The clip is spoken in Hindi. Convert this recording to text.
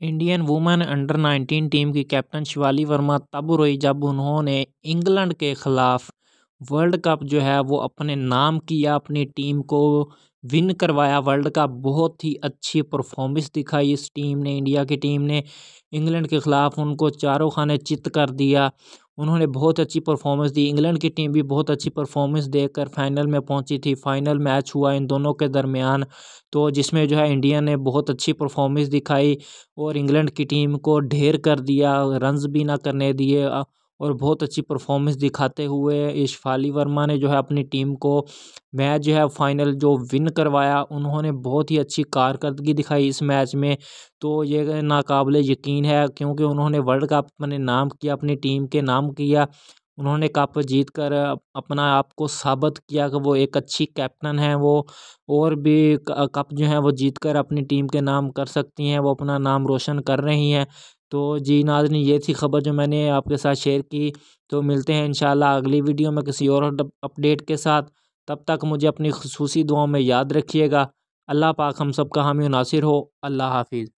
Indian women under nineteen team की कैप्टन शिवाली वर्मा तब रोई जब उन्होंने इंग्लैंड के ख़िलाफ़ वर्ल्ड कप जो है वो अपने नाम किया, अपनी टीम को विन करवाया। वर्ल्ड कप बहुत ही अच्छी परफॉर्मेंस दिखाई इस टीम ने, इंडिया की टीम ने। इंग्लैंड के ख़िलाफ़ उनको चारों खाने चित कर दिया। उन्होंने बहुत अच्छी परफॉर्मेंस दी। इंग्लैंड की टीम भी बहुत अच्छी परफॉर्मेंस देकर फाइनल में पहुँची थी। फाइनल मैच हुआ इन दोनों के दरमियान। तो जिसमें जो है इंडिया ने बहुत अच्छी परफॉर्मेंस दिखाई और इंग्लैंड की टीम को ढेर कर दिया। रन्स भी ना करने दिए। और बहुत अच्छी परफॉर्मेंस दिखाते हुए इशफाली वर्मा ने जो है अपनी टीम को मैच जो है फाइनल जो विन करवाया, उन्होंने बहुत ही अच्छी कारकर्दगी दिखाई इस मैच में। तो ये नाकाबिल यकीन है, क्योंकि उन्होंने वर्ल्ड कप अपने नाम किया, अपनी टीम के नाम किया। उन्होंने कप जीत कर अपना आप को साबित किया कि वो एक अच्छी कैप्टन है वो, और भी कप जो है वो जीत कर अपनी टीम के नाम कर सकती हैं, वो अपना नाम रोशन कर रही हैं। तो जी नाजन ये थी खबर जो मैंने आपके साथ शेयर की। तो मिलते हैं इंशाल्लाह अगली वीडियो में किसी और अपडेट के साथ। तब तक मुझे अपनी खसूसी दुआओं में याद रखिएगा। अल्लाह पाक हम सब का हामी नासिर हो। अल्लाह हाफिज़।